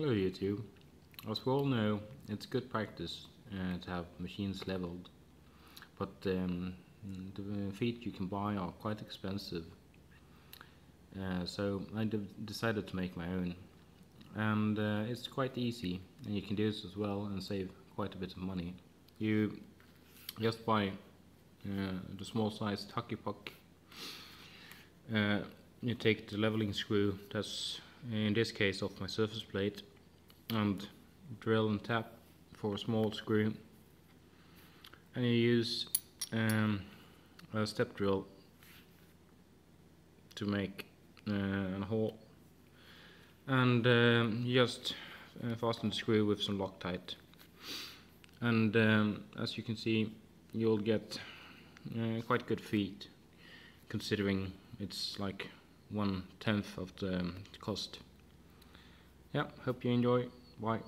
Hello YouTube. As we all know, it's good practice uh, to have machines leveled, but um, the feet you can buy are quite expensive. Uh, so I decided to make my own, and uh, it's quite easy, and you can do this as well and save quite a bit of money. You just buy uh, the small sized hockey puck. Uh, you take the leveling screw that's in this case off my surface plate and drill and tap for a small screw. And you use um, a step drill to make uh, a hole. And um, just uh, fasten the screw with some Loctite. And um, as you can see you'll get uh, quite good feet considering it's like one tenth of the um, cost. Yeah, hope you enjoy. Bye.